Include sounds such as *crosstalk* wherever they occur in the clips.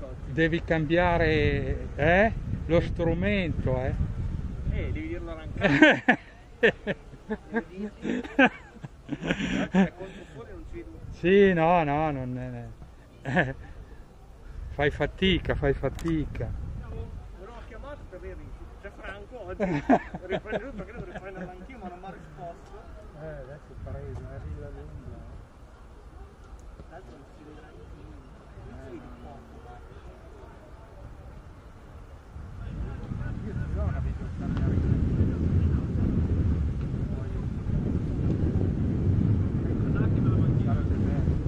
Oggi. devi cambiare eh? lo strumento, eh? Eh, devi dirlo arrancato. Devi dirlo. Guarda, da *laughs* contro fuori non ci vedo. sì, no, no, non è... eh, Fai fatica, fai fatica. Non ho chiamato per dire c'è Franco oggi. Ho ripreso perché devo riprenderlo anch'io, ma non mi ha risposto. Eh, adesso preso, arriva lunga. Tra l'altro non si vede neanche niente. Non si vede poco. Io ce l'ho una videocamera. Sarebbe bello.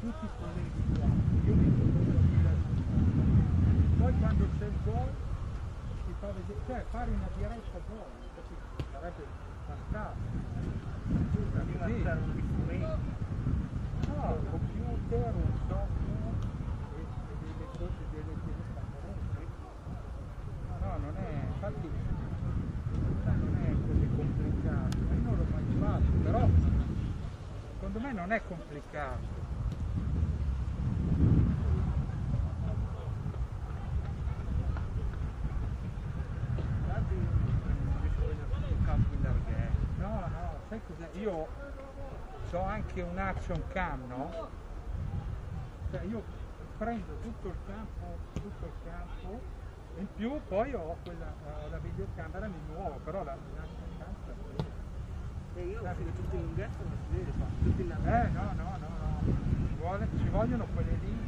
Tutti colleghi qua, io mi Poi quando c'è il gol si fa vedere, cioè fare una diretta gol, capito? sarebbe fantastico. Così. c'erano gli strumenti. No, un computer, un software e, e delle cose delle telecamere. No, no, non è, infatti non è così complicato. Io non l'ho mai fatto, però secondo me non è complicato. Tra l'altro io non riesco a vedere il campo in larghezza. No, no, sai cos'è? Io ho anche un action cam, no? Cioè io prendo tutto il campo, tutto il campo in più poi ho quella, ho la videocamera mi muovo, però la l'action cam sta bene. E io ho tutto in lunghezza, non si vede qua. Tutto in Eh no, no, no, no. Ci, vuole- ci vogliono quelle lì,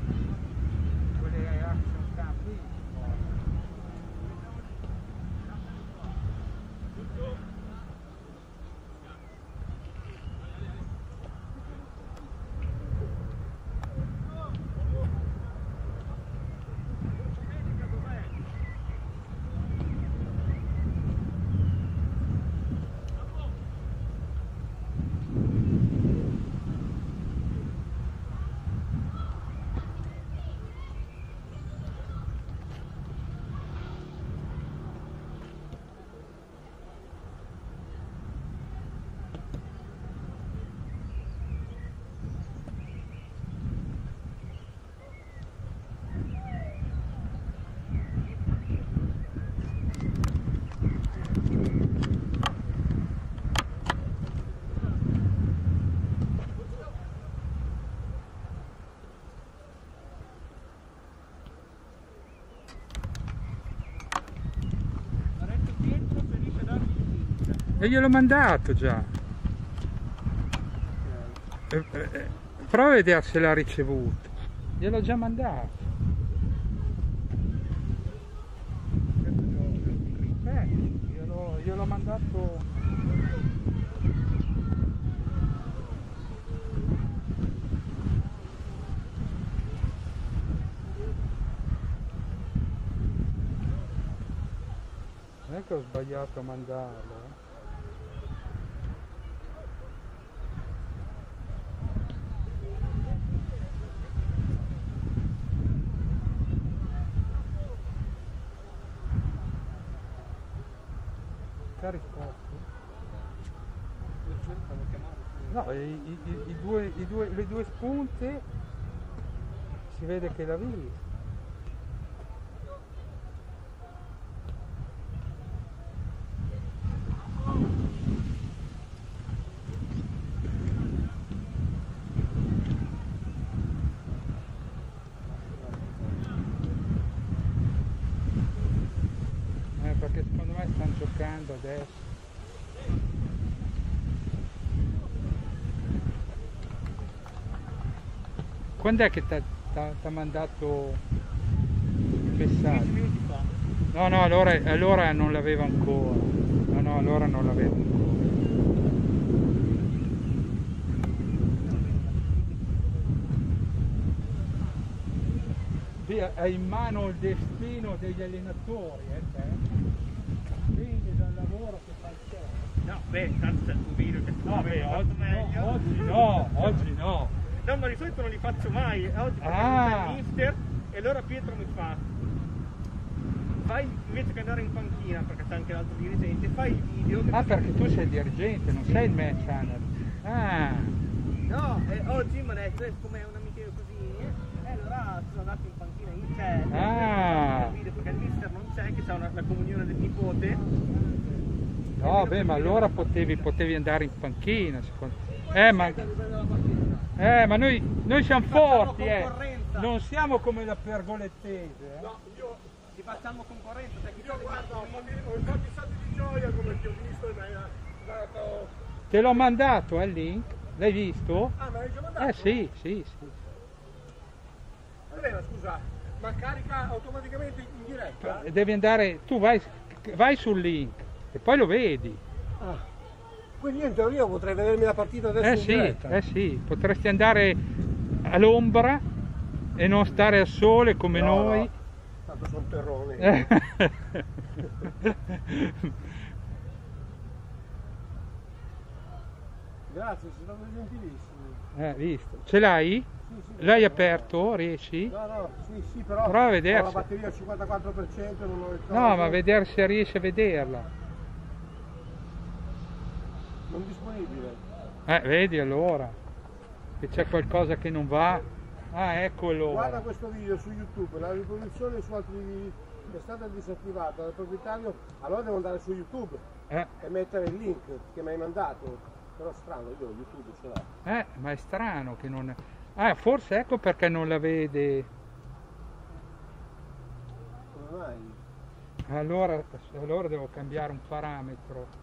quelle action cam lì. ci vogliono. Ha detto Pietro felice a dargli il link. E gliel'ho mandato già. Eh, eh, eh, prova a vedere se l'ha ricevuto. Gliel'ho già mandato. Eh, gliel'ho, mandato. Non è che ho sbagliato a mandarlo. eh. Ti ha risposto? Stavo chiamando. No, i, i- i- i due, i due- le spunte si vede che l'ha visto. Eh, perché secondo me stanno giocando adesso. Quando è che ti ha mandato il 10 messaggio? fa. No, no, allora, allora non l'aveva ancora. No, no, allora non l'aveva ancora. Hai in mano il destino degli allenatori, eh, te. Quindi dal lavoro che fai te. No, beh, tanto c'è il tuo video che No, beh, oggi no, oggi no, oggi no. No, ma di solito non li faccio mai. Eh, oggi ah. il Mister e allora Pietro mi fa fai invece che andare in panchina perché c'è anche l'altro dirigente fai il video ah perché tu sei il dirigente non sei il man channel ah no eh, oggi mi ha detto come un amico così eh. e allora sono andato in panchina in c'è ah. video perché il mister non c'è che c'è una, la comunione del nipote no beh ma allora potevi, potevi andare in panchina secondo... me. eh ma eh, ma noi, noi siamo forti, eh. Non siamo come la pergolettese, eh. No, io ti facciamo concorrenza, sai che Io guarda, ho fatto i di gioia come ti ho visto e mi hai dato... Te l'ho mandato, eh, il link? L'hai visto? Ah, me l'hai già mandato? Eh sì, sì, sì. Elena, scusa, ma carica automaticamente in diretta? E Devi andare, tu vai, vai sul link e poi lo vedi. Ah. Quindi io in teoria potrei vedermi la partita adesso Eh sì, diretta. eh sì, potresti andare all'ombra e non stare al sole come No, noi. no, Tanto sono terrone. Eh. *laughs* Grazie, siete stati gentilissimi. Eh, visto. Ce l'hai? Sì, sì, L'hai aperto? Riesci? No, no, sì, sì, però Prova a ho vedersi. la batteria al 54% non ho il No, ma coso. vedere se riesci a vederla. Non disponibile. Eh, vedi allora che c'è qualcosa che non va. Ah, ecco Guarda questo video su YouTube, la riproduzione su altri è stata disattivata dal proprietario, allora devo andare su YouTube Eh, e mettere il link che mi hai mandato. Però strano, io YouTube ce l'ho. eh, ma è strano che non. Ah, forse ecco perché non la vede. Come mai? Allora, allora devo cambiare un parametro.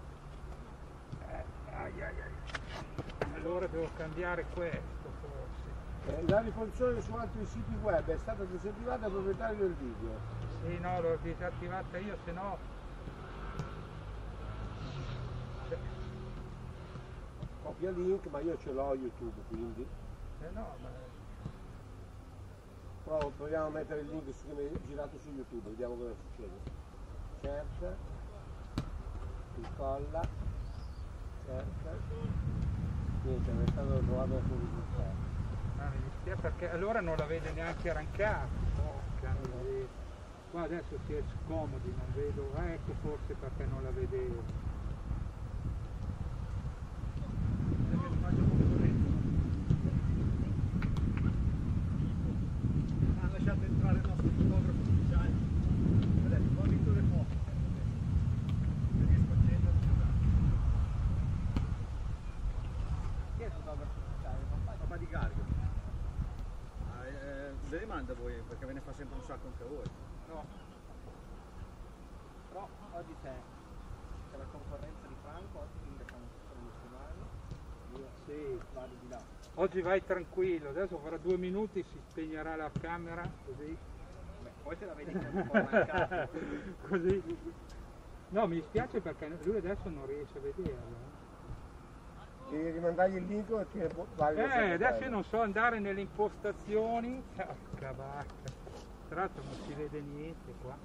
Ai, ai, ai. Allora devo cambiare questo forse. Eh, La riproduzione su altri siti web è stata disattivata dal proprietario del video. Sì, no, l'ho disattivata io, se no. Copia link, ma io ce l'ho YouTube, quindi Eh no, ma. provo, proviamo a mettere il link su- che mi è girato su YouTube, vediamo cosa succede. Cerca, incolla, Niente, non è stato trovato risultato. Ah, mi dispiace perché allora non la vede neanche arrancata. Porca miseria. Qua adesso si è scomodi, non vedo. Ah, ecco forse perché non la vedevo. Ha lasciato entrare il nostro fotografo ufficiale. Ha detto, fammi tu le foto. Non riesco a accendere. Chi è il fotografo ufficiale? Papà di Gario. Ah, eh, ve le manda voi perché ve ne fa sempre un sacco anche voi. No. Però oggi c'è, c'è la concorrenza di Franco, oggi quindi facciamo tutto lo stivale. Io Sì. vado di là. Oggi vai tranquillo, adesso fra due minuti si spegnerà la camera, così. Beh, poi te la vedi che è un po' *laughs* così. No, mi dispiace perché lui adesso non riesce a vederla. Devi rimandargli il link perché vale Eh, adesso io non so andare nelle impostazioni. Porca vacca. Tra l'altro non si vede niente qua.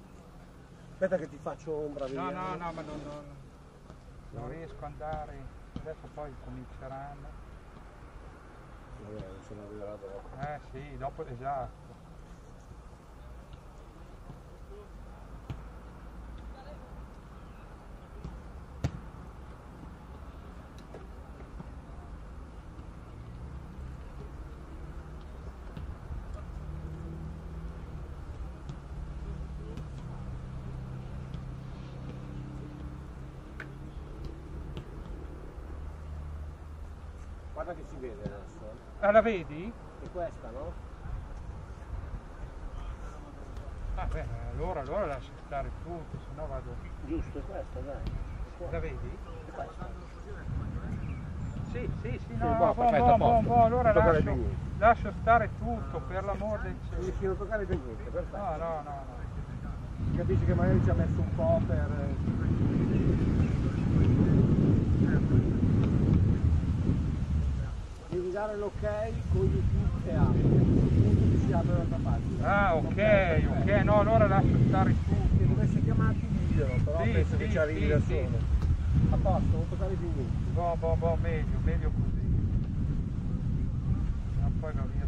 Aspetta che ti faccio ombra, No, no, no, ma non, non, non riesco ad andare. Adesso poi cominceranno. Vabbè, non vedrà dopo. Eh sì, dopo esatto. Guarda che si vede adesso. Ah, la vedi? È questa, no? Ah, beh, allora, allora lascia stare tutto, se no vado. Giusto, è questa, dai. La vedi? È questa. Sì, sì, sì, boh, no, buon, perfetto, buon, a buon, posto. buon, allora Non lascio, lascio stare tutto, per l'amor del Non cielo. riesci a toccare più niente, perfetto. No, no, no, no. Capisci che magari ci ha messo un po' per... dare l'ok con YouTube e apri. A questo punto ti si apre l'altra pagina. Ah, ok, ok, no, allora lascio stare tutto. Se dovessi chiamarti diglielo, però Sì, penso che sì, ci arrivi sì, da sì. solo. A posto, non toccare più niente. Boh, boh, boh, meglio, meglio così. Ma poi va via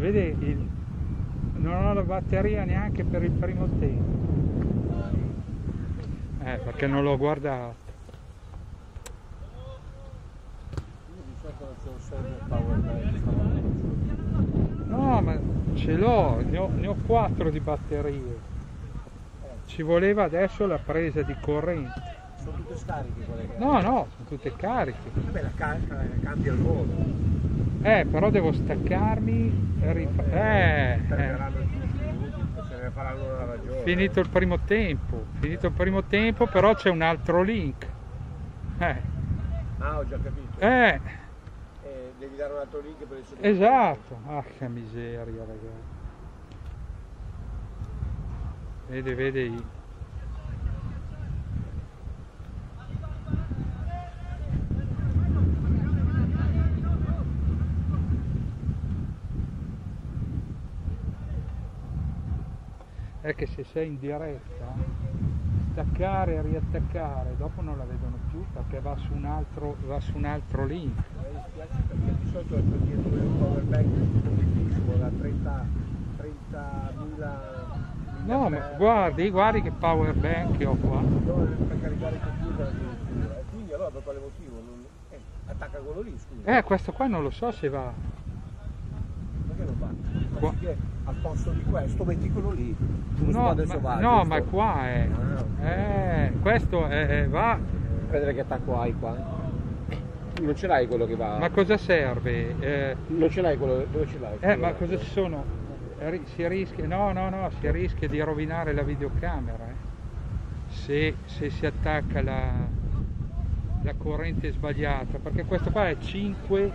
vede, il, non ho la batteria neanche per il primo tempo. Eh, perché non l'ho guardato. No, ma ce l'ho, ne ho, ne ho quattro di batterie. Ci voleva adesso la presa di corrente. sono tutte scariche quelle che No, no, sono tutte cariche. Vabbè, la carica cambia il volo. Eh, però devo staccarmi e rifare. Eh, eh. Caricheranno in 10 minuti, se ne faranno una ragione. Finito il primo tempo, finito il primo tempo, però c'è un altro link. Eh, Ah, ho già capito. eh, Eh, devi dare un altro link per il secondo esatto. Ah, che miseria, ragazzi. Vede, vede i- È che se sei in diretta, staccare e riattaccare, dopo non la vedono più perché va su un altro, va su un altro link. Mi dispiace perché di solito è dietro un power bank potentissimo da 30 30.000 No, ma guardi, guardi che power bank che ho qua. per caricare il computer addirittura. E quindi allora per quale motivo? Non... Eh, attacca quello lì, scusa. Eh, questo qua non lo so se va. Perché non va? Qua- al posto di questo metti quello lì. Uno No, adesso ma, va, no, giusto? ma qua è. Ah, Eh, questo è, va. Vedere che attacco hai qua. Non ce l'hai quello che va. Ma cosa serve? Eh, Non ce l'hai quello. Dove ce l'hai? eh, ma cosa ci sono? Si rischia, no, no, no, si rischia di rovinare la videocamera. eh. Se, se si attacca la, la corrente sbagliata, perché questo qua è 5,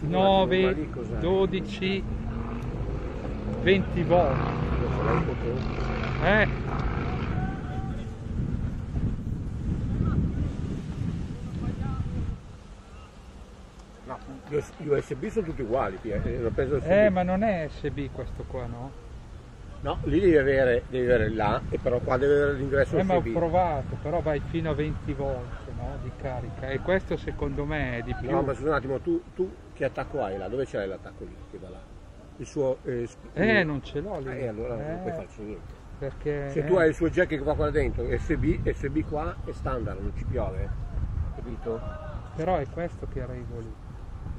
ma 9, lì cos'è? 12, 20 volt. Non ce l'hai tu? Eh, No, gli USB sono tutti uguali, eh, USB. eh, ma non è SB questo qua, no? No, lì devi avere, devi avere là, e però qua deve avere l'ingresso Eh, ma ho USB. provato, però vai fino a 20 volt no, di carica e questo secondo me è di più. No, ma scusa un attimo, tu, tu che attacco hai là? Dove ce l'hai l'attacco lì che va là? Il suo... Eh, Eh, non ce l'ho lì. Eh, allora non puoi Eh, farci niente. perché Se tu hai il suo jack che va qua dentro, USB, USB qua è standard, non ci piove, capito? Però è questo che regoli.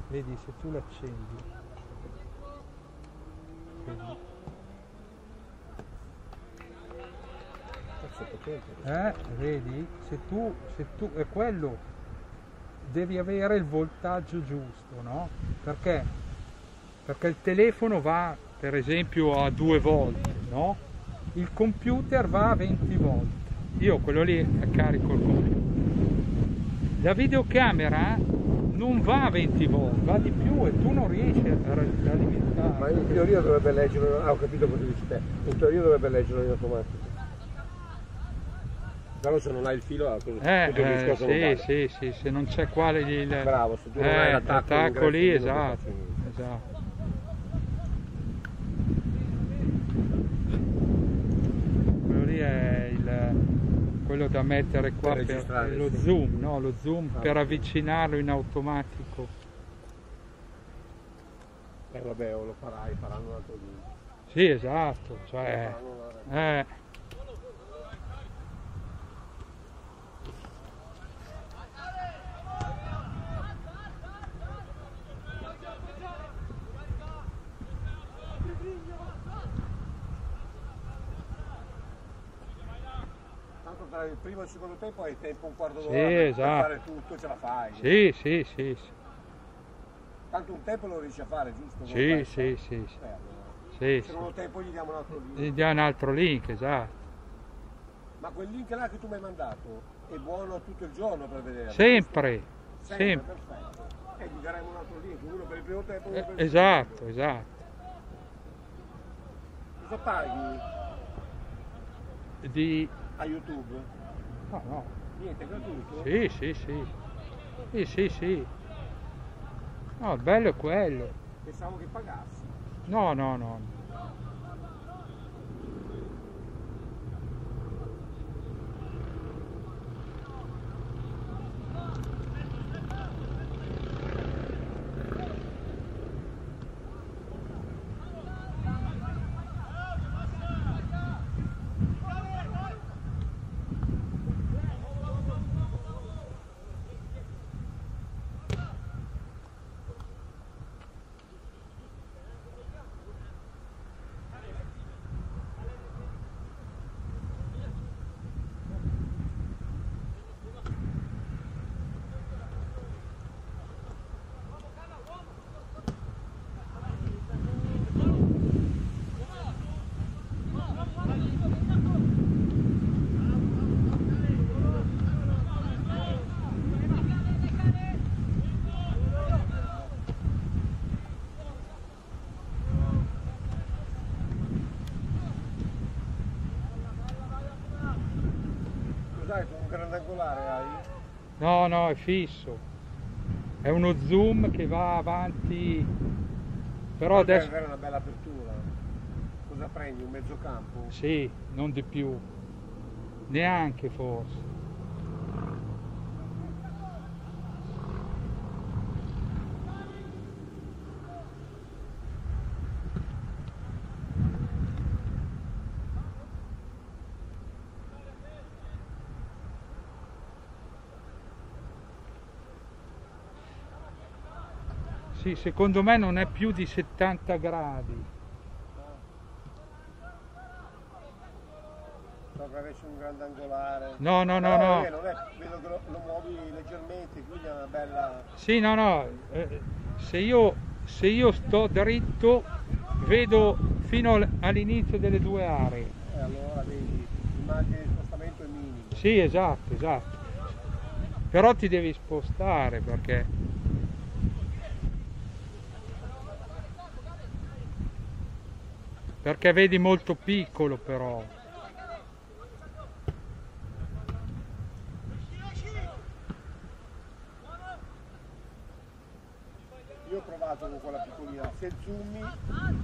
Vedi, se tu l'accendi. Eh, vedi? Se tu, se tu, è quello, devi avere il voltaggio giusto, no? Perché? Perché il telefono va, per esempio, a 2 volt, no? Il computer va a 20 volt. Io quello lì carico il computer. La videocamera non va a 20 volt, va di più e tu non riesci a alimentare. Ma in teoria dovrebbe leggerlo, ah ho capito cosa dici te, in teoria dovrebbe leggerlo in automatico. Però se non hai il filo, cosa, Eh, tutto eh, sì, vale. sì, sì, se non c'è quale il... Bravo, se tu non eh, hai l'attacco, lì, esatto, esatto. Quello lì è il, quello da mettere qua Per per, lo sì. zoom, no? Lo zoom Ah. per avvicinarlo in automatico. Eh vabbè, o lo farai, faranno un altro link. Sì, esatto, cioè... Eh, tra il primo e il secondo tempo hai tempo un quarto d'ora Sì, per esatto. fare tutto, ce la fai. sì, sì, sì, sì, Tanto un tempo lo riesci a fare, giusto? sì, sì, questo? sì, sì, Eh, allora. sì, Se non ho tempo gli diamo un altro link. Gli dia un altro link, esatto. Ma quel link là che tu mi hai mandato è buono tutto il giorno per vedere? Sempre, Sempre, sempre. perfetto. E gli daremo un altro link, uno per il primo tempo e uno Eh, per il esatto, secondo. esatto. Cosa paghi Di... a YouTube? No, no. Niente, è gratuito? Sì, sì, sì. Sì, sì, sì. No, il bello è quello. Pensavo che pagassi. No, no, no. Grandangolare hai? No, no, è fisso. È uno zoom che va avanti. Però Potrebbe adesso... avere una bella apertura. Cosa prendi? Un mezzo campo? Sì, non di più. Neanche forse. Sì, secondo me non è più di 70 gradi. Che avessi un grandangolare. No, no, no, no. non è- vedo che lo, lo muovi leggermente, quindi è una bella. Sì, no, no, eh, se io, se io sto dritto vedo fino al- all'inizio delle due aree. Eh, allora vedi, l'immagine di spostamento è minimo. Sì, esatto, esatto. Però ti devi spostare perché... Perché vedi molto piccolo però. Io ho provato con quella piccolina, se zoomi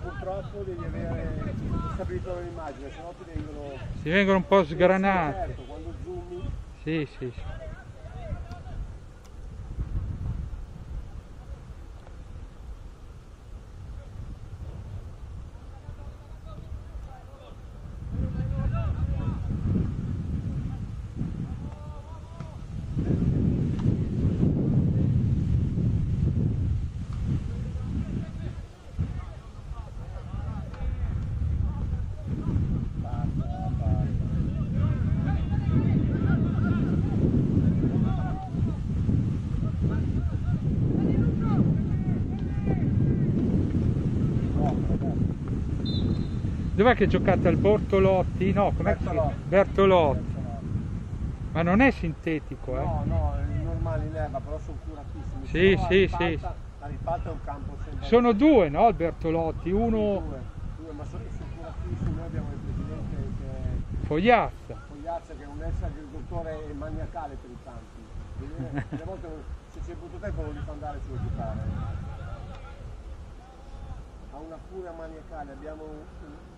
purtroppo devi avere stabilito l'immagine, se no ti vengono Si vengono un po' sgranati. Certo, quando zoomi Sì, sì, sì. Dov'è che giocate al Bortolotti? No, com'è si chiama? Bertolotti. Ma non è sintetico, eh? No, no, i normali in erba, però sono curatissimi. Sì, sì, sì. La ribalta è un campo sempre. Sono due, no, il Bertolotti? Uno Due, due, ma sono, sono curatissimi. Noi abbiamo il presidente che Fogliazza. Fogliazza che è un ex agricoltore maniacale per i campi. Quindi, Delle volte se c'è brutto tempo li fa andare su a giocare. Ha una furia maniacale, abbiamo un-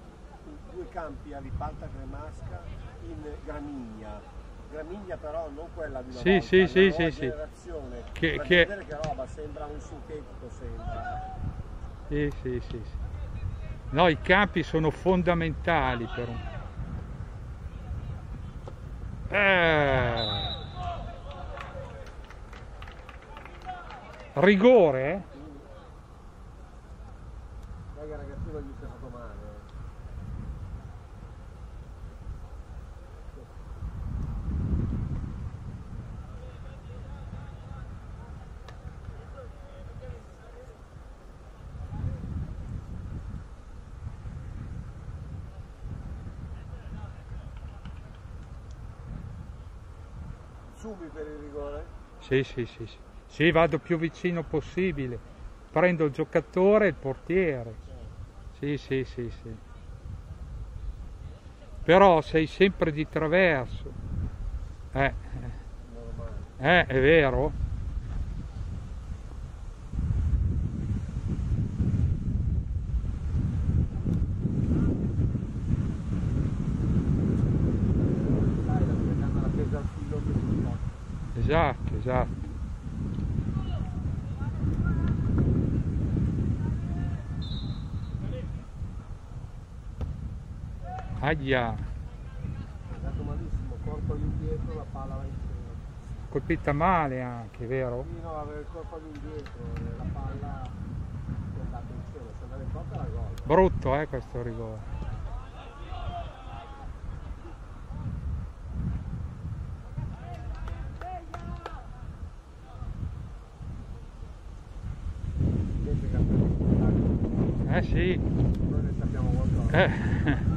due campi a ribalta cremasca in gramigna. Gramigna però non quella di una Sì, volta, sì, sì, nuova sì, sì. Che- Per che- vedere che roba, sembra un sintetico, sembra. Sì, sì, sì, sì. No, i campi sono fondamentali per un... Eh. Rigore, eh? Dai che ragazzino gli si è fatto male. eh. Il rigore? Sì, sì, sì, sì. Sì, vado più vicino possibile. Prendo il giocatore e il portiere. Sì, sì, sì, sì. Però sei sempre di traverso. Eh, Normale. eh, è vero? Sai, la prendendo la presa al filo che si fa. Esatto, esatto. Aia, È andato malissimo, corpo all'indietro, la palla va in cielo. colpita male anche, vero? Sì, no, aveva il corpo all'indietro, e la palla è andata in cielo, se andava in porta la gol. Brutto, eh, questo rigore. Invece che altri Eh sì. noi ne sappiamo qualcosa. Eh. *laughs*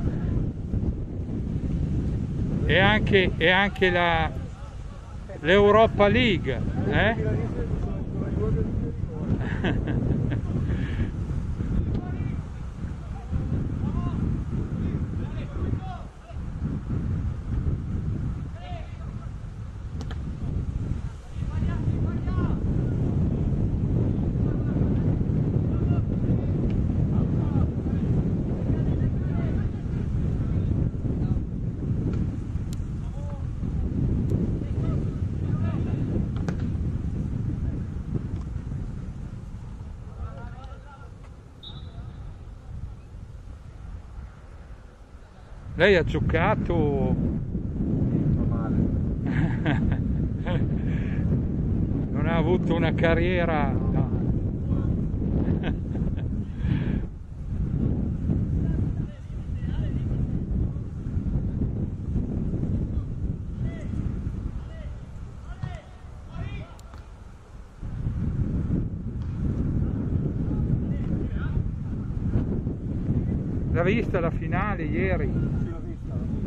E anche, e anche la, l'Europa League, eh? *laughs* lei ha giocato non ha avuto una carriera no. L'ha vista la finale ieri?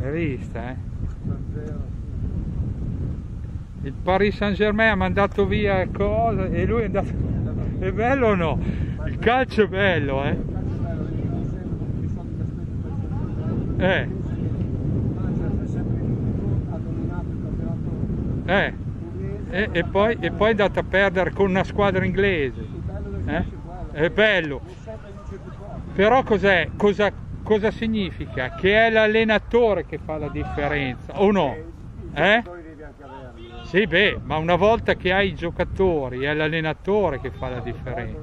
L'hai vista, eh? 1-0, Il Paris Saint Germain ha mandato via cosa e lui è andato. È bello o no? Il calcio è bello, eh? Eh, eh. E, e poi, e poi è andato a perdere con una squadra inglese. Eh? è bello. Però cos'è? Cosa, cosa significa? Che è l'allenatore che fa la differenza, o no? Eh? Sì, beh, ma una volta che hai i giocatori è l'allenatore che fa la differenza.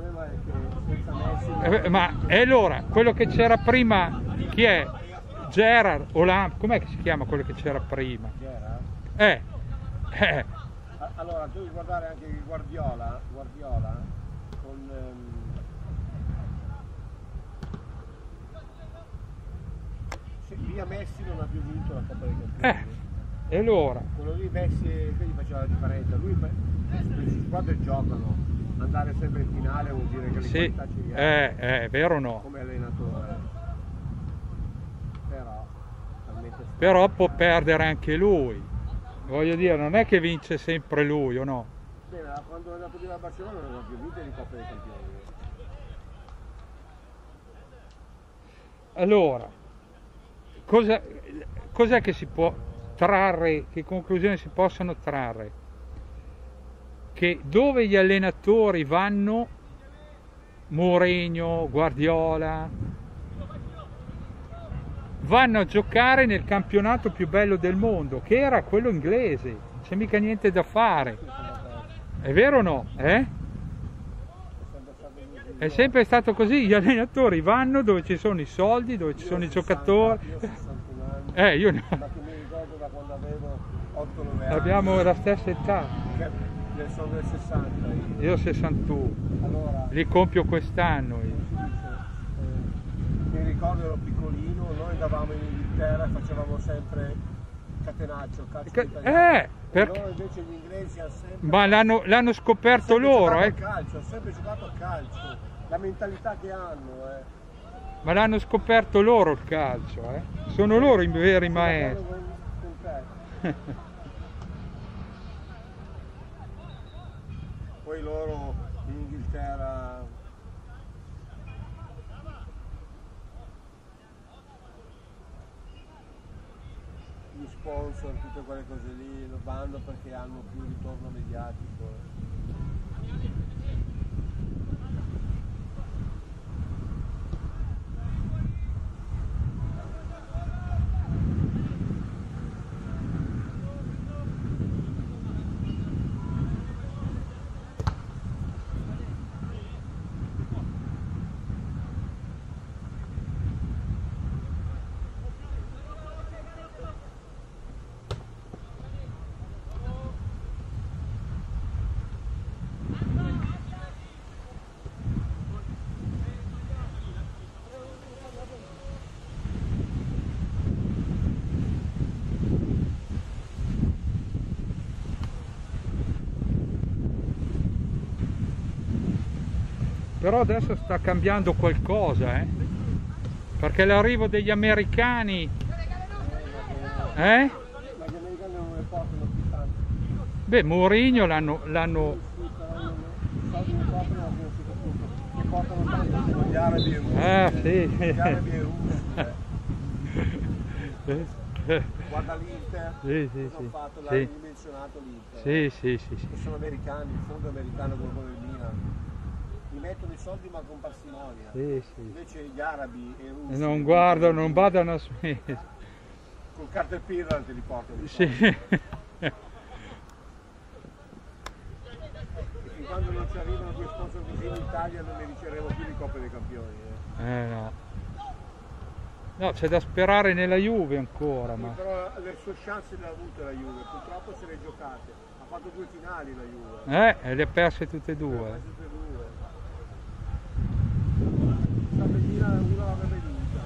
Eh, Ma e allora, quello che c'era prima, chi è? Gerard o Lam- com'è che si chiama quello che c'era prima? Eh, eh, Allora, tu devi guardare anche Guardiola, Guardiola con ehm, se via Messi non ha più vinto la Coppa dei Campioni. eh, e allora? Quello lì Messi quindi faceva la differenza. Lui le squadre giocano, andare sempre in finale vuol dire che le Sì, qualità ha eh, eh, vero o no? come allenatore. Però. Però può perdere anche lui. Voglio dire, non è che vince sempre lui o no? Beh, ma quando è andato via da Barcellona non ha più vinto di Coppa dei Campioni. Allora, cosa, cos'è che si può trarre, che conclusioni si possono trarre? Che dove gli allenatori vanno, Mourinho, Guardiola, vanno a giocare nel campionato più bello del mondo, che era quello inglese, non c'è mica niente da fare. È vero o no? Eh? È sempre stato così. Gli allenatori vanno dove ci sono i soldi, dove ci sono i giocatori. Io ho 61 anni, Eh, io ne- ma che mi ricordo da quando avevo 8-9 anni. abbiamo la stessa età, che sono del 60 io. io 61, Allora, li compio quest'anno. io. eh, mi ricordo ero piccolino, noi andavamo in Inghilterra e facevamo sempre catenaccio, calcio eh, perché- Loro invece gli inglesi hanno sempre, Ma l'hanno, scoperto loro, eh? calcio, hanno sempre giocato a calcio, la mentalità che hanno. Eh. ma l'hanno scoperto loro il calcio, eh? sono loro i veri maestri. *laughs* Poi loro in Inghilterra gli sponsor, tutte quelle cose lì, lo vanno perché hanno più ritorno mediatico. Però adesso sta cambiando qualcosa, eh? Perché l'arrivo degli americani, eh? Beh, Mourinho l'hanno, l'hanno Sì. Ah, eh. sì. Eh. Eh, Guarda l'Inter, Sì, sì, sì. fatto, l'ha Sì. ridimensionato l'Inter. Sì, sì, sì, sì. Che sono americani, il fondo americano come quello del Milan. Mi mettono i soldi ma con parsimonia. Sì, sì. Invece gli arabi e russi Non guardano, non badano a smessa. col Caterpillar te li portano. Sì. *laughs* quando non ci arrivano due sponsor così in Italia non ne riceveremo più di Coppa dei Campioni. eh. Eh, no. No, c'è da sperare nella Juve ancora, ma... però le sue chance le ha avute la Juve, purtroppo se le è giocate. Ha fatto due finali la Juve. Eh, e le ha perse tutte e due. Una l'avrebbe vinta.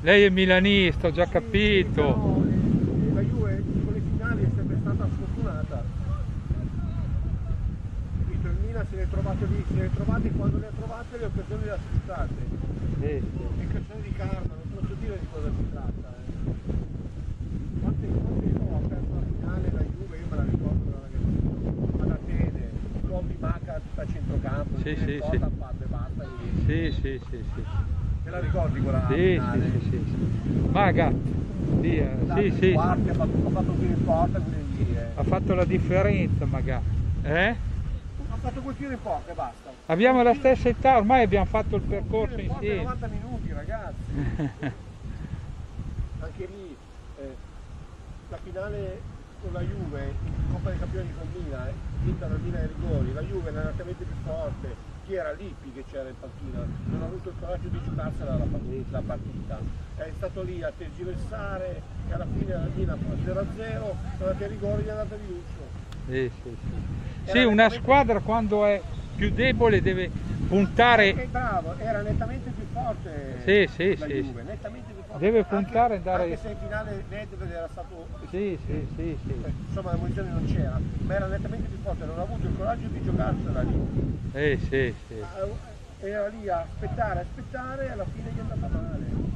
Lei è milanista, ho già Sì, capito. eh, la Juve con le finali è sempre stata sfortunata. Capito? Il Milan se le è trovate lì, se le è trovate quando le ha trovate le occasioni le ha sfruttate. Sì. È questione di karma, non posso dire di cosa si tratta. Eh. Quante volte no, ha perso la finale la Juve, io me la ricordo da ragazzino, ad Atene, di Maca a centrocampo, Sì, sì, sì. ha fatto Sì, sì, sì, sì. Te la ricordi quella Sì, finale? sì, sì, sì. Maga, via. Dai, Sì, sì. Quarti, ha fatto, ha fatto un tiro in porta, quindi lì, eh. Ha fatto la differenza, Maga. Eh? Ha fatto quel tiro in porta e basta. Abbiamo la stessa età, ormai abbiamo fatto il percorso in insieme. 90 minuti, ragazzi. *laughs* Anche lì, eh, la finale con la Juve, in Coppa dei Campioni con Milan, vinta da Milan ai rigori, la Juve era nettamente più forte, chi era Lippi che c'era in panchina, non ha avuto il coraggio di giocarsela la partita, la partita. È stato lì a tergiversare e alla fine la fa 0-0, sono andati ai rigori e è andata di lusso. Sì, sì, sì. Sì, una squadra quando è più debole deve puntare, bravo, era nettamente più forte Sì, sì, sì, Juve, nettamente più forte. Deve puntare e andare- Anche se in finale Nedved era stato sì, sì, sì, sì. eh, insomma la munizione non c'era, ma era nettamente più forte, non ha avuto il coraggio di giocarsela lì. Sì, sì, sì. Ah, Era lì a aspettare, aspettare e alla fine gli è andata male.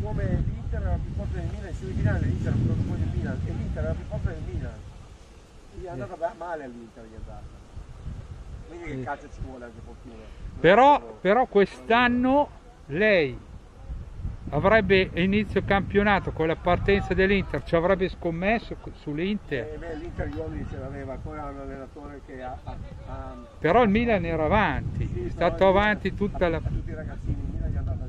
Come l'Inter era più forte del Milan, in semifinale l'Inter era più forte del Milan e l'Inter era più forte del Milan. Gli è andata male all'Inter, gli è andata. Vedi che calcio ci vuole anche fortuna. Però, però quest'anno lei avrebbe inizio campionato con la partenza dell'Inter, ci avrebbe scommesso sull'Inter, Eh, beh, l'Inter gli uomini ce l'aveva, ha un allenatore che ha, ha- ha- però il Milan era avanti, sì, è stato Milan- avanti tutta la... tutti i ragazzini, il Milan gli è andata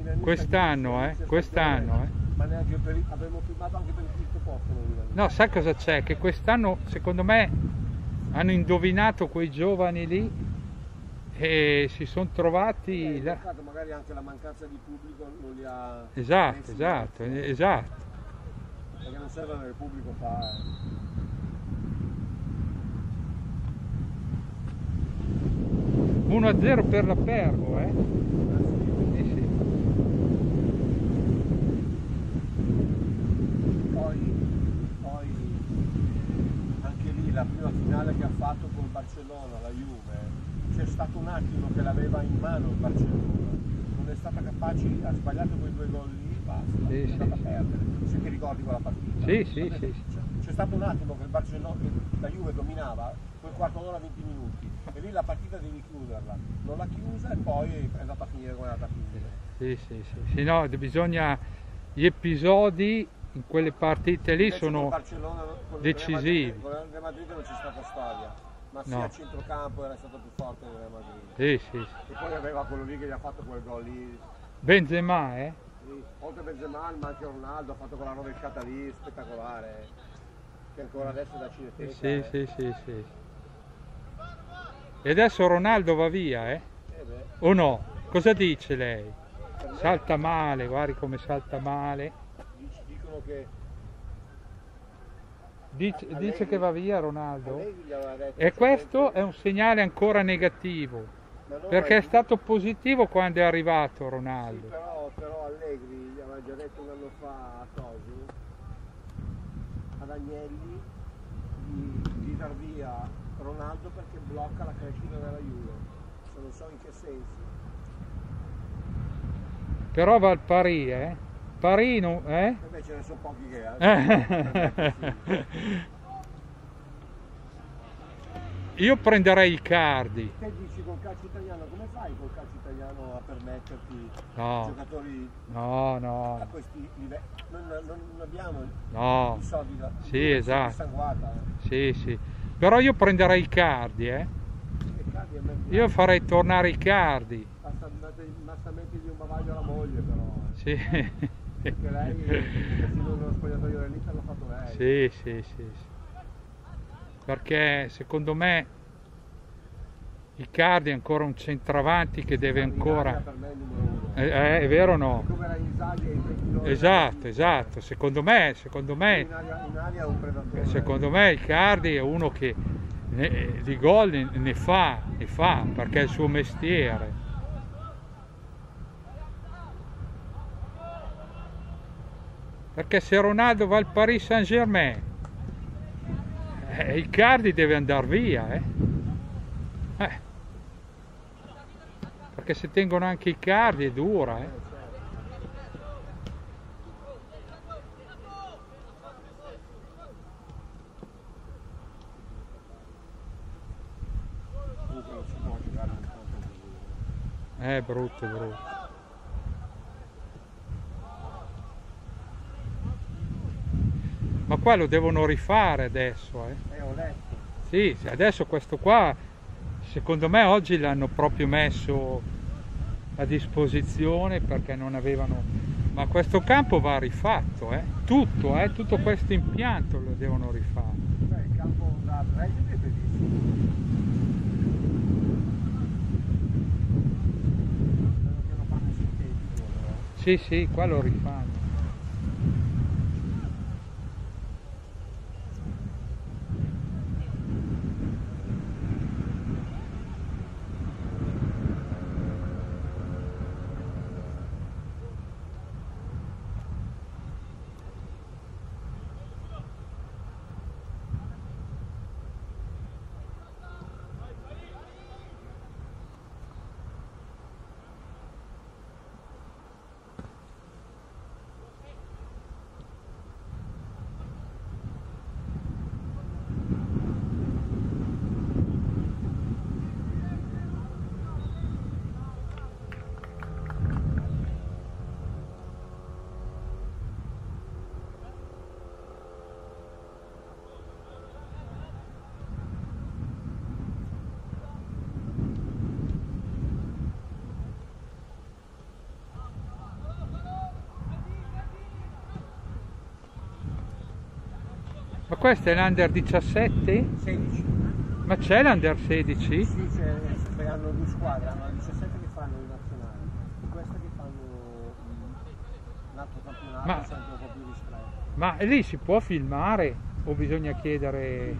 milanista Quest'anno, eh, quest'anno, eh. Ma neanche per avremmo firmato anche per il quinto posto milanesi. No, sai cosa c'è? Che quest'anno secondo me hanno indovinato quei giovani lì e si sono Eh, trovati... il là. magari anche la mancanza di pubblico non li ha Esatto, esatto, esatto. perché non serve avere il pubblico fa eh. 1-0 per la Pergo, eh? Eh sì. Poi, poi anche lì la prima finale che ha fatto col Barcellona, la Juve, stato un attimo che l'aveva in mano il Barcellona, non è stata capace, ha sbagliato quei due gol lì, basta, Sì, è sì, andata a perdere. Se ti ricordi quella partita. Sì, sì, sì, sì. C'è, stato un attimo che il Barcellona, la Juve dominava, quel quarto d'ora 20 minuti, e lì la partita devi chiuderla. Non l'ha chiusa e poi è andata a finire come è andata a finire. Sì, sì, sì. Sì, no, bisogna... Gli episodi in quelle partite lì Invece sono... Decisivi. Con il Real Madrid non c'è stata storia, ma sia No. a centrocampo era stato più forte del Real Madrid. Sì, sì, sì. E poi aveva quello lì che gli ha fatto quel gol lì. Benzema, eh? Sì, Oltre a Benzema, ma anche Ronaldo ha fatto quella rovesciata lì, spettacolare. Che ancora adesso è da cineteca. Sì, eh. sì, sì, sì. E adesso Ronaldo va via, eh? Eh O no? Cosa dice lei? Salta male, guardi come salta male. dic- dicono che Dice, dice che va via Ronaldo? E questo è un segnale ancora negativo, perché è stato positivo quando è arrivato Sì, Ronaldo. però, però Allegri gli aveva già detto un anno fa a Tosi, ad Agnelli, di, di dar via Ronaldo perché blocca la crescita della Juve. Non so in che senso. Però va al Paris, eh? Paris non, eh? Beh ce ne sono pochi che eh. *laughs* Io prenderei il Cardi. Te dici col calcio italiano, come fai col calcio italiano a permetterti No, giocatori no, a no, questi livelli? Non, non- non abbiamo no. i soldi da Sì, i esatto. Sanguata. Sì, sì. Però io prenderei il Cardi, eh? A. Io farei tornare i Cardi. Basta, basta mettergli un bavaglio alla moglie però. eh. Sì. *laughs* Perché lei, persino nello spogliatoio dell'Inter l'ha fatto lei. Sì, sì, sì, sì. Perché secondo me Icardi è ancora un centravanti che deve ancora... Eh, eh, è vero o no? Come era Inzaghi ai 29 Esatto, esatto. Secondo me, secondo me, secondo me Icardi è uno che ne- di gol ne, ne fa, ne fa, perché è il suo mestiere. Perché se Ronaldo va al Paris Saint Germain, eh, Icardi deve andare via, eh. Eh. Perché se tengono anche Icardi è dura, eh. È brutto, brutto. Ma qua lo devono rifare adesso, eh. Eh, ho letto. Sì, sì, adesso questo qua, secondo me oggi l'hanno proprio messo a disposizione perché non avevano... Ma questo campo va rifatto, eh. Tutto, eh. Tutto questo impianto lo devono rifare. Beh, il campo da Brexit è bellissimo. Sì, sì, qua lo rifanno. Ma questo è l'under 17? 16. Ma c'è l'under 16? Sì, c'è, hanno due squadre, hanno la 17 che fanno i nazionali e questa che fanno l'altro campionato, Ma- sempre un po' più ristretto. Ma lì si può filmare o bisogna chiedere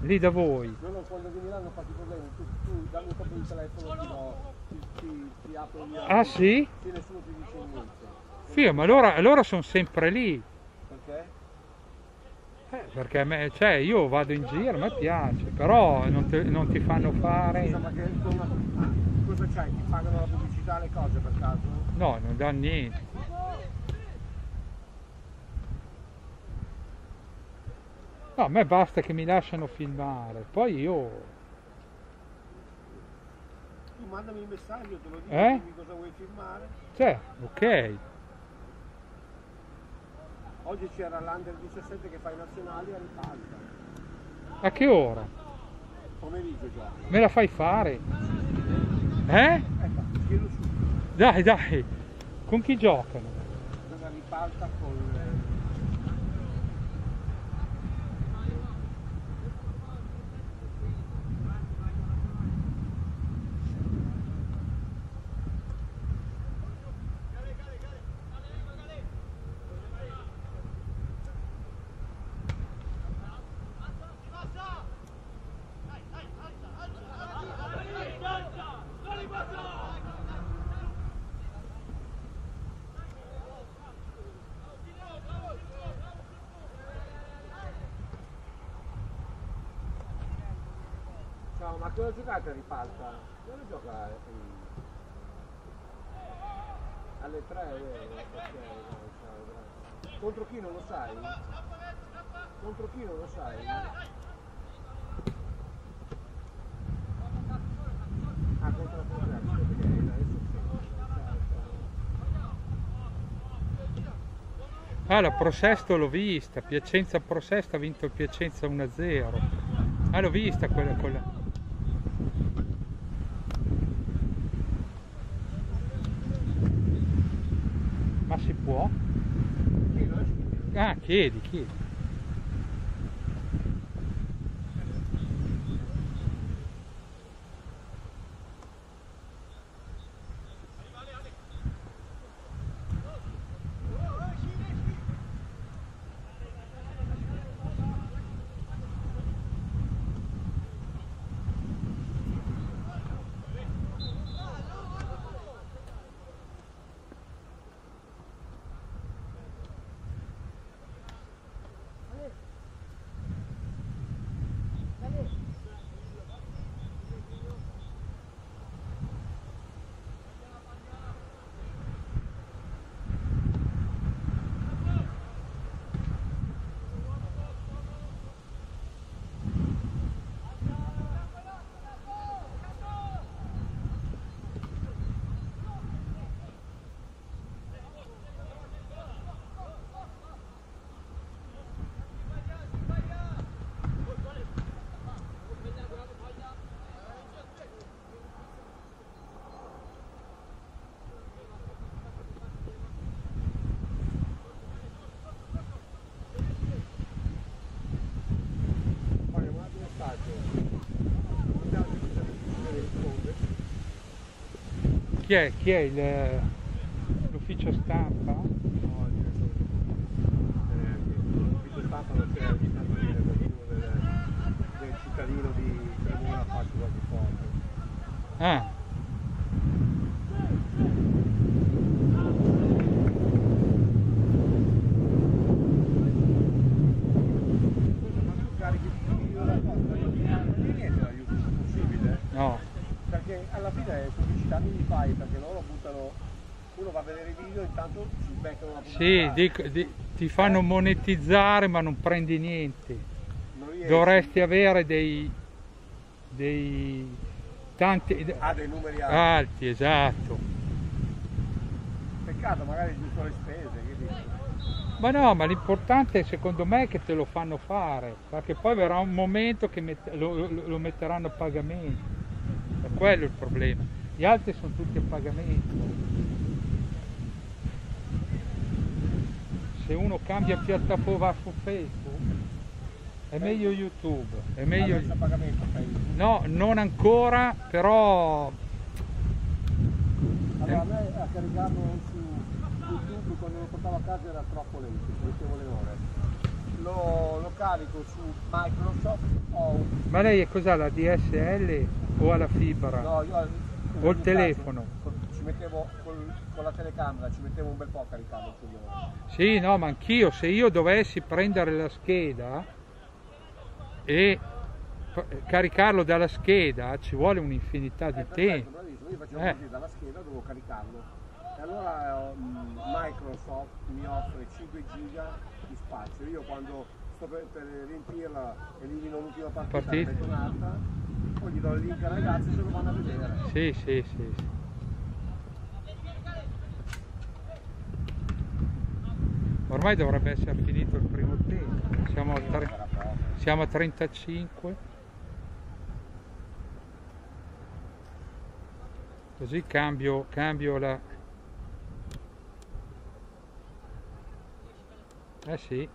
lì da voi? No, no, quando vieni là non fatti problemi, tu, tu dammi un po' di telefono, ti, do, ti, ti, ti apro io. Ah sì? Sì, nessuno ti dice niente. Figa, ma allora, allora sono sempre lì. Perché? Eh, perché a me, cioè, io vado in giro, a me piace, però non, te- non ti fanno fare... Insomma, che ah, cosa c'hai? Ti pagano la pubblicità le cose per caso? No, non dà niente. No, a me basta che mi lasciano filmare, poi io... Tu mandami un messaggio, te lo dico, Eh? cosa vuoi filmare. Cioè, ok. Oggi c'era l'Under 17 che fa i nazionali a Ripalta. A che ora? Pomeriggio già. Me la fai fare? Eh? Ecco. Dai, dai. Con chi giocano? Dove Ripalta con... eh, Ciao, ma cosa giocate a Ripalta? Dove gioca? eh, Alle 3, vero? Ok, dai, ciao, grazie. Contro chi non lo sai? Contro chi non lo sai? Ah, contro la Progresso, ok, dai, adesso sì. Ciao, ciao. Ah, la Prosesto l'ho vista, Piacenza Prosesto ha vinto il Piacenza 1-0. Ah, l'ho vista quella, quella. Ma si può? Sì. Ah, chiedi, chiedi. Chi è? Chi è il, l'ufficio stampa? No, il direttore. L'ufficio stampa c'è ogni tanto viene qualcuno del, del cittadino di Cremona a farci qualche foto. Ah, Carichi il video da cosa? Non di niente da YouTube possibile. no. Perché alla fine è pubblicità mi fai perché loro buttano. Uno va a vedere i video intanto si beccano la pubblicità. Sì, dico- di- ti fanno monetizzare ma non prendi niente. Non. Dovresti avere dei, dei tanti Ha dei numeri alti. alti, esatto. Peccato, magari giusto le spese. Che dici? Ma no, ma l'importante secondo me è che te lo fanno fare, perché poi verrà un momento che met- lo, lo- lo metteranno a pagamento. È quello il problema. Gli altri sono tutti a pagamento. Se uno cambia piattaforma su Facebook, è meglio YouTube, è meglio... Adesso a pagamento Facebook. No, non ancora, però Allora a me a caricarlo su YouTube quando lo portavo a casa era troppo lento, ci mettevo le ore. Lo, lo carico su Microsoft o Ma lei cos'ha la DSL o ha la fibra? no, io O il telefono? caso, ci mettevo con la telecamera, ci mettevo un bel po' a caricarlo su io. Sì, no, ma anch'io, se io dovessi prendere la scheda e caricarlo dalla scheda ci vuole un'infinità di Eh, tempo. bravissimo, io facevo Eh. così dalla scheda, dovevo caricarlo. E allora mm, Microsoft mi offre 5 giga di spazio. Io quando sto per, per riempirla elimino l'ultima partita, Partita. poi gli do il link ai ragazzi e se lo vanno a vedere. Sì, sì, sì. sì. Ormai dovrebbe essere finito il primo tempo. Siamo a, tre- siamo a 35. Così cambio, cambio la... Eh sì.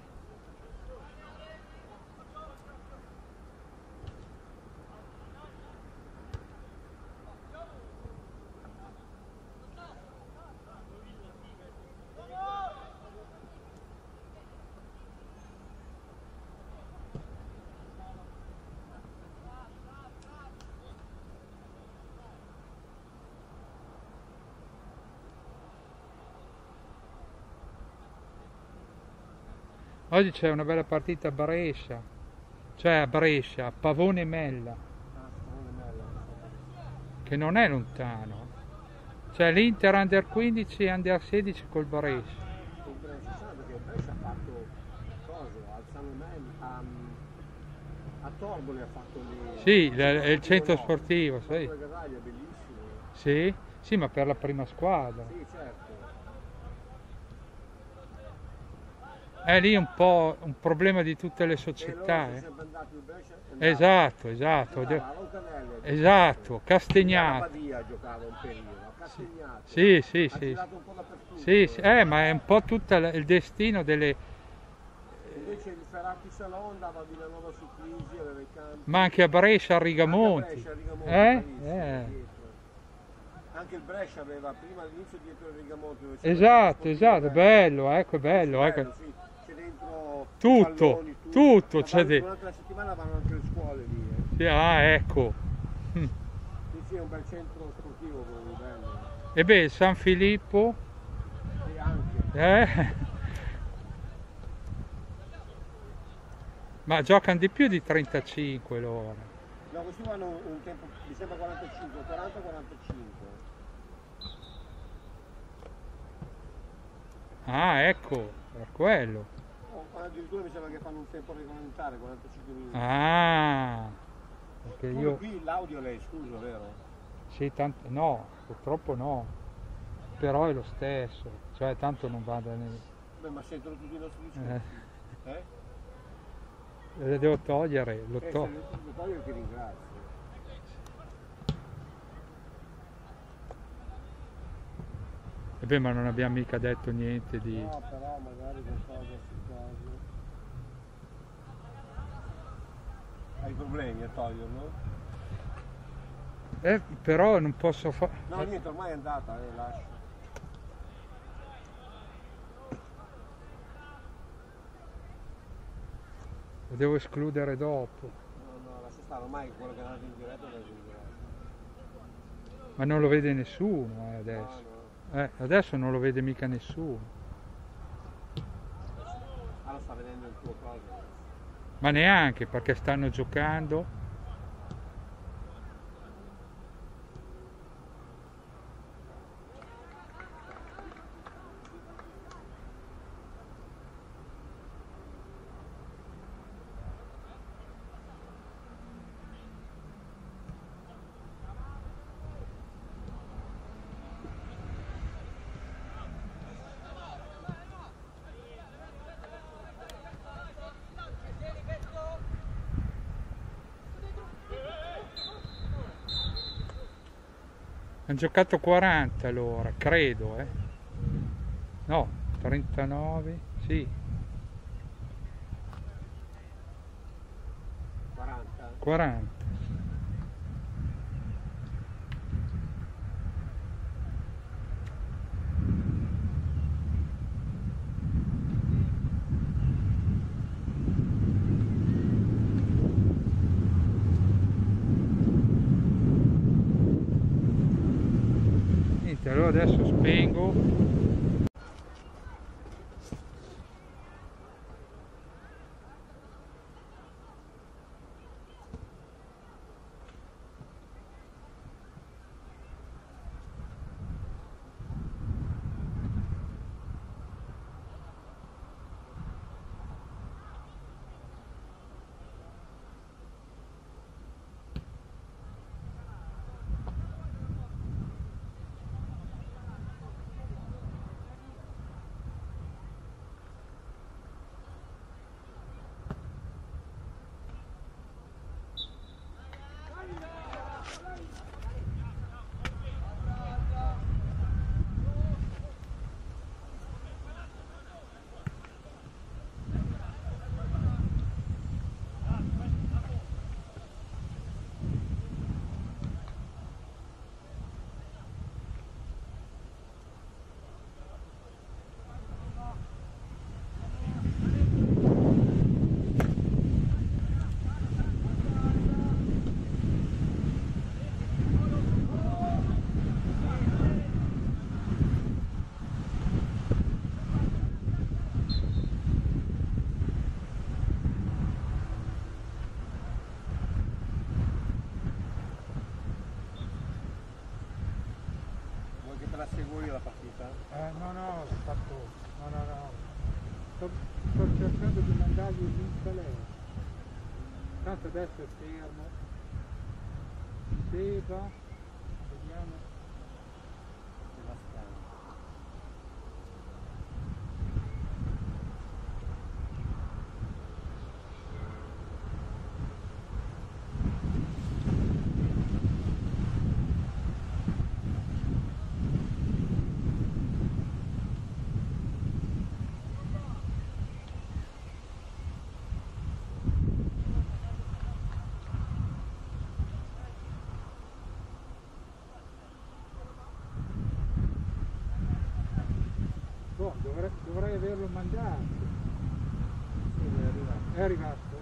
Oggi c'è una bella partita a Brescia, cioè a Brescia, Pavone Mella, Ah, che non è lontano. C'è l'Inter Under 15 e Under 16 col Brescia. Il Brescia, sai perché il Brescia ha fatto coso, al San Mem, a, a Torbole ha fatto lì. Sì, il- è il centro sportivo, Il sì. Sì? Sì, ma per la prima squadra. Sì, certo. È lì un po' un problema di tutte le società. eh. Esatto, esatto. Esatto, Castagnato. Sì, sì, sì. Sì, sì, eh, ma è un po' tutto il destino delle... Invece il Ferrati Salò andava a Villanova su Crisi, aveva i campi. Ma anche a Brescia, a Rigamonti. Eh? Eh. Anche il Brescia aveva prima all'inizio dietro il Rigamonti. Esatto, esatto, sportivo bello, ecco, bello, ecco. sì. Tutto, palloni, tutto Ma c'è vanno- dentro. Durante la settimana vanno anche le scuole lì. eh. Sì, ah, ecco. Sì, sì, è un bel centro sportivo quello bello. E beh, San Filippo, E anche. eh? Ma giocano di più di 35 loro. No, questi hanno un tempo, mi sembra 45, 40-45. Ah, ecco, per quello. Addirittura mi sembra che fanno un tempo regolamentare, 45 minuti. Ah, perché Comunque io... qui l'audio l'hai escluso, vero? Sì, tanto... No, purtroppo no. Però è lo stesso, cioè tanto non vado nel... Beh, ma sentono tutti i nostri discorsi. Eh, Eh? le devo togliere, lo Eh, to- lo togli ti ringrazio. E beh, ma non abbiamo mica detto niente di... No, però magari qualcosa si toglie. Hai problemi a toglierlo? Eh, però non posso fare... No, niente, ormai è andata, eh, lascio. Lo devo escludere dopo. No, no, lascia stare, ormai quello che è andato in diretta andato in diretta. Ma non lo vede nessuno eh, adesso. No, no. Eh, adesso non lo vede mica nessuno. Ah, lo sta vedendo il tuo coso. Ma neanche perché stanno giocando. Hanno giocato 40 allora, credo, eh. No, 39, sì, 40. 40. Dovrei, dovrei averlo mandato. È arrivato. È arrivato,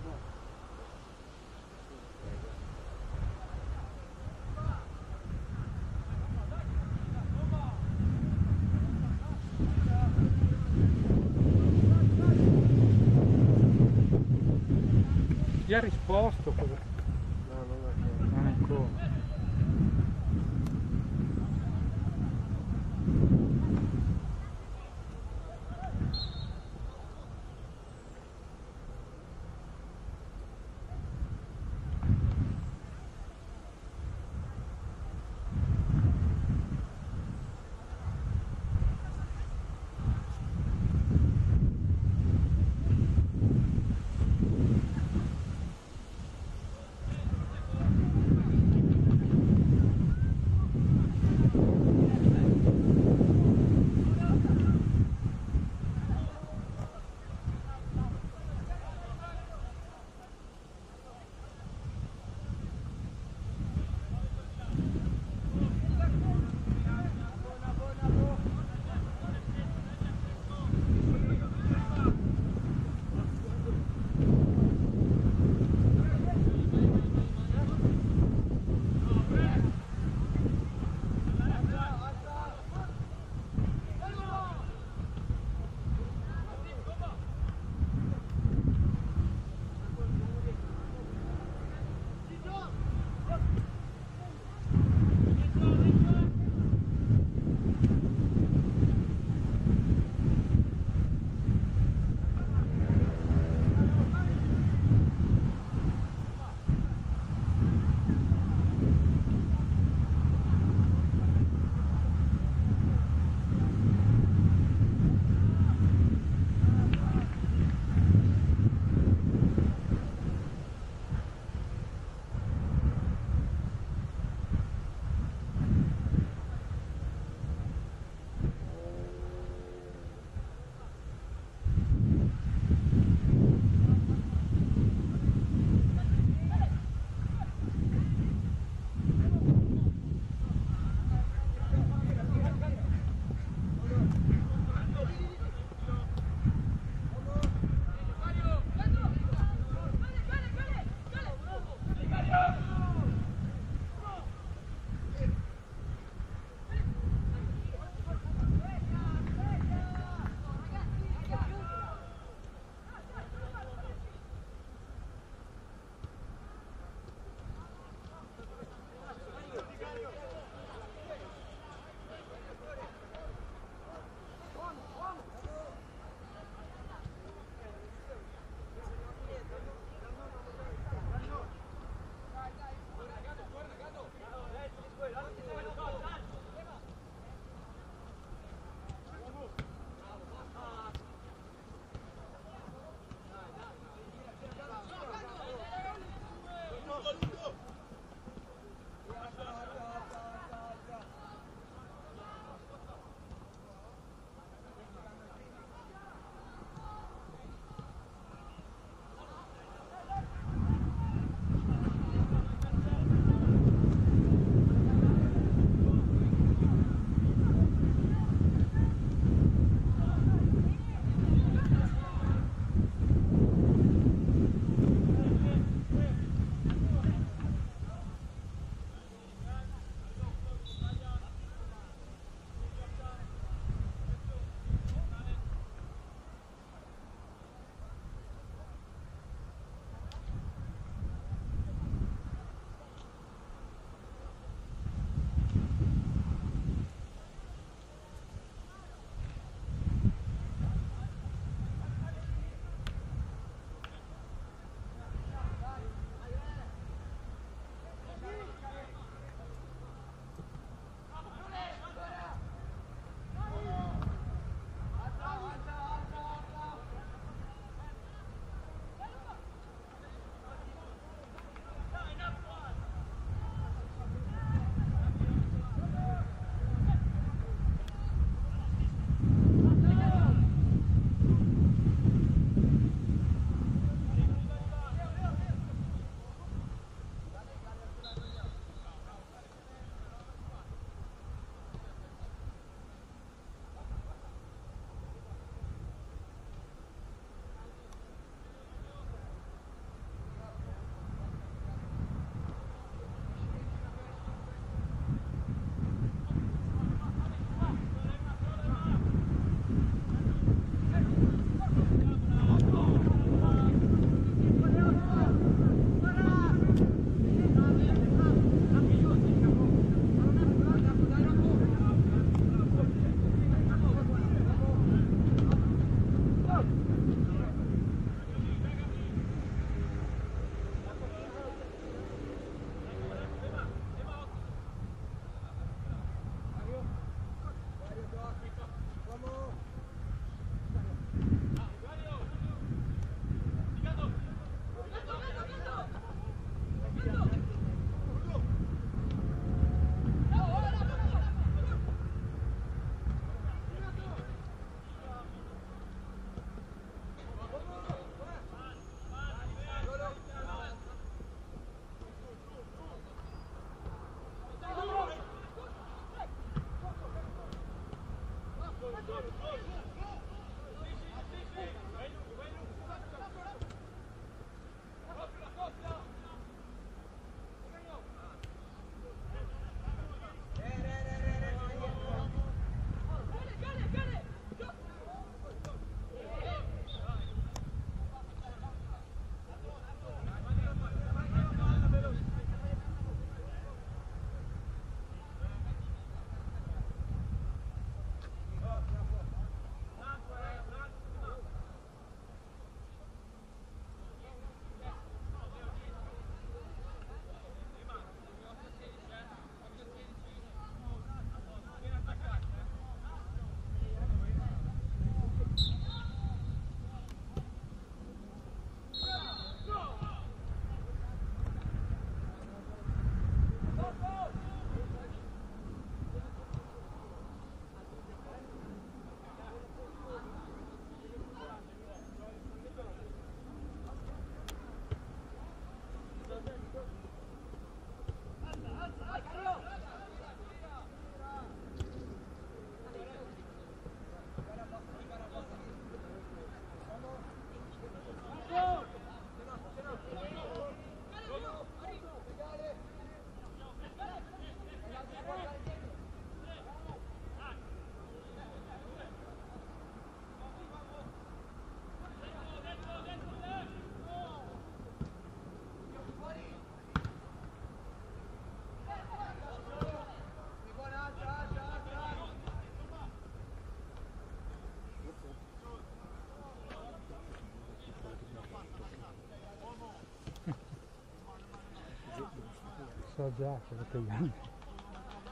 so già che lo togliamo.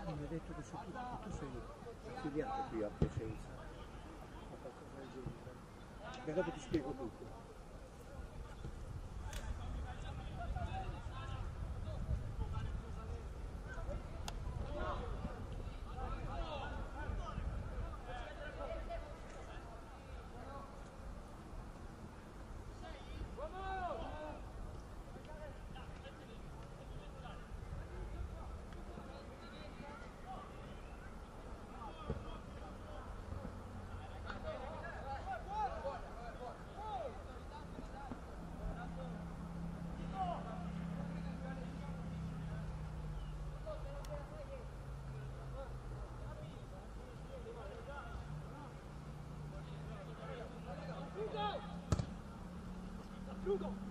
Mi ha detto che sei tu, tu sei affiliato qui a Piacenza. O qualcosa del genere. E dopo ti spiego tutto. Google.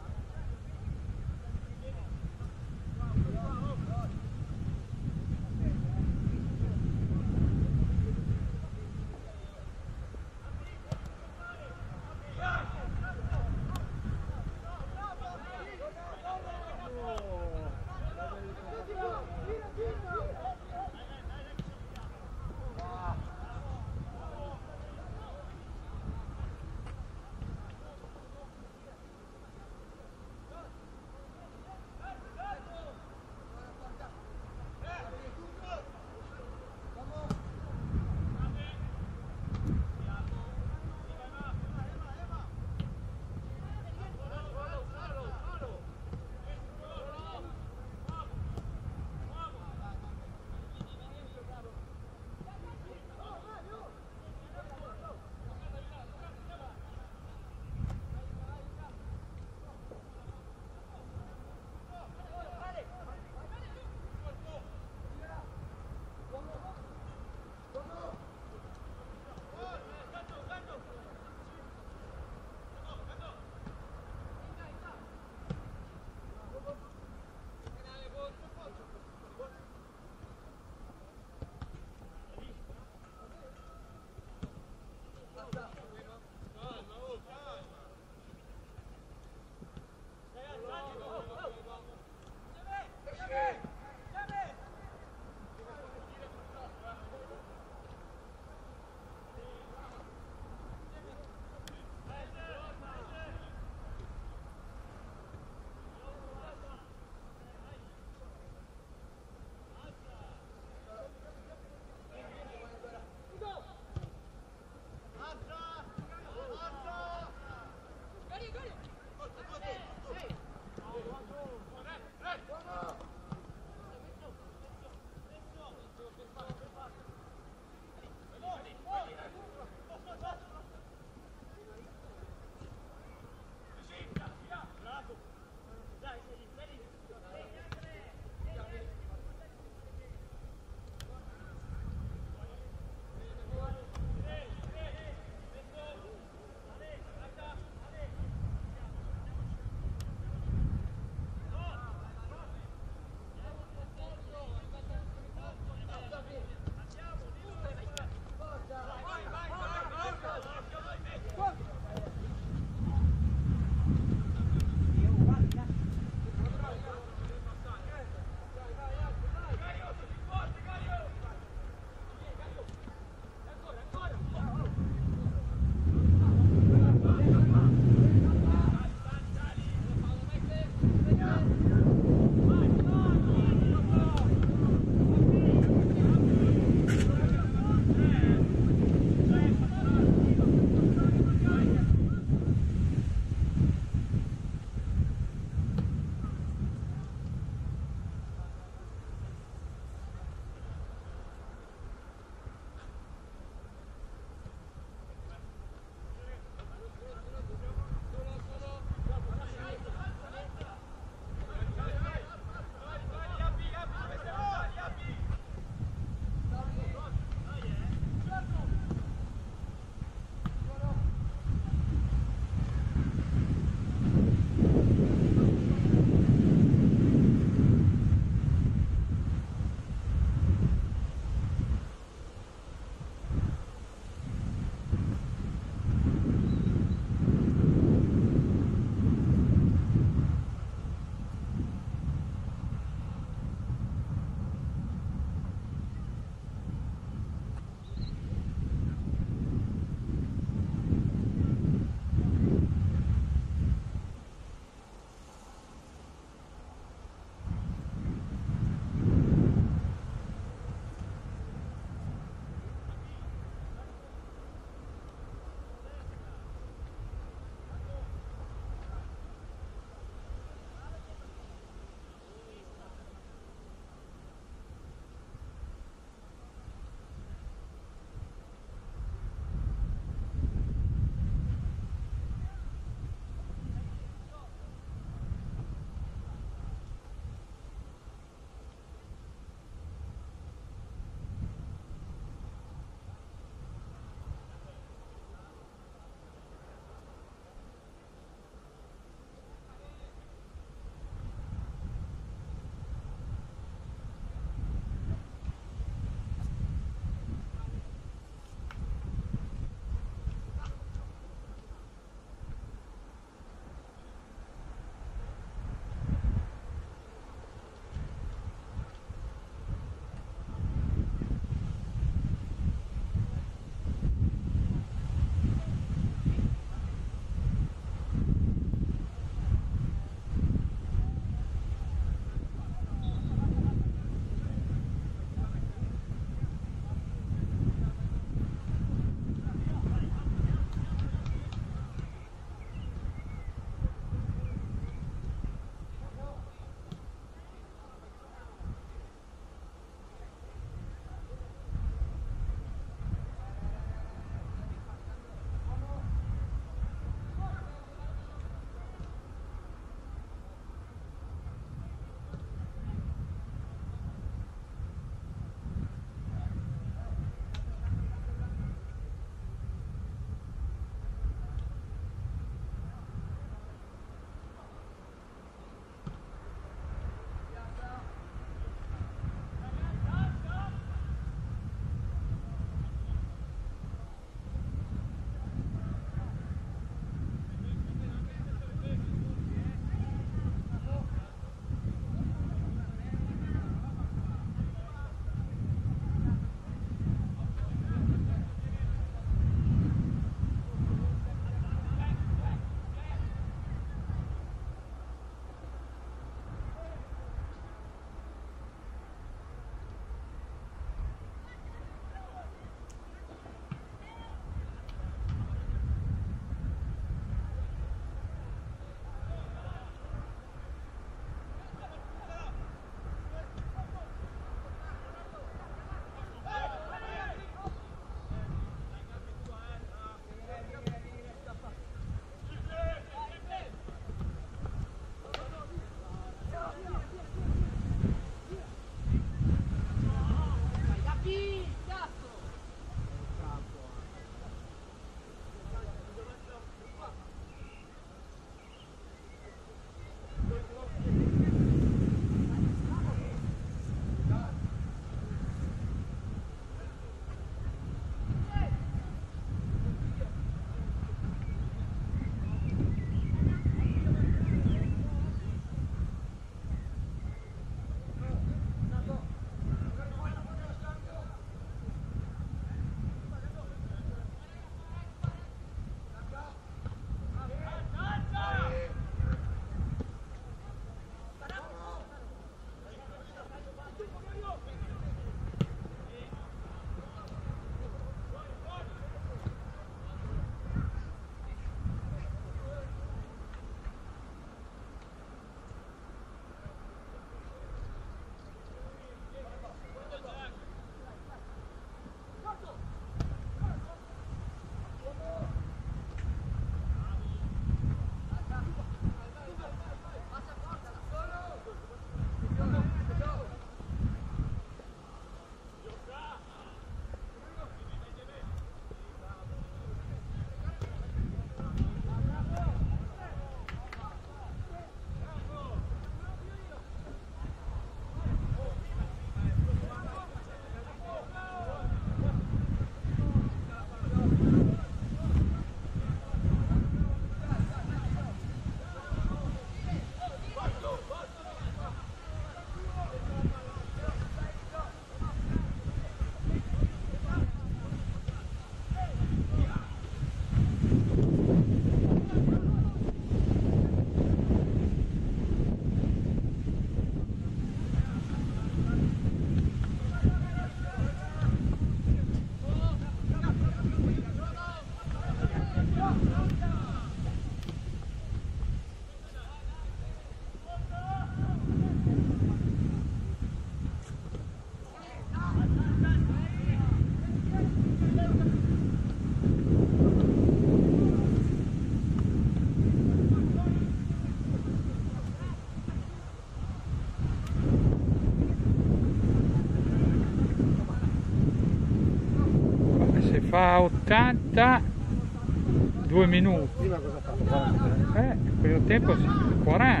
Fa 82 minuti. Prima cosa? 40? Eh, il primo tempo sì, 40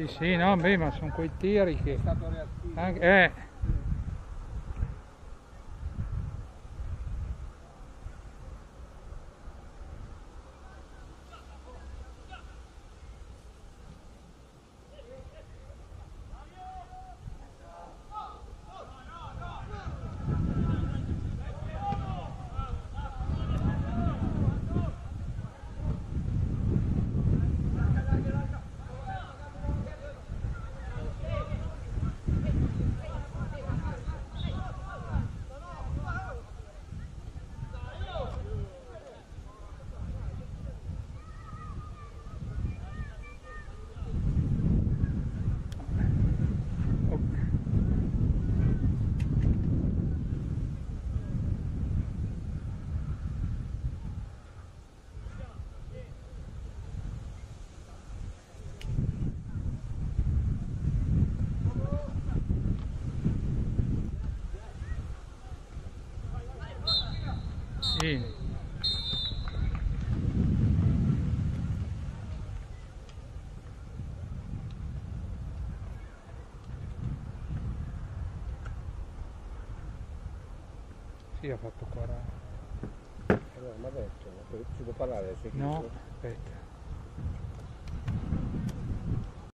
Sì, sì, no, beh, ma sono quei tiri è che... stato reattivo. Anche, eh, oh, sì. Sì, ha fatto 40. Allora, ma detto, si può parlare? se- No.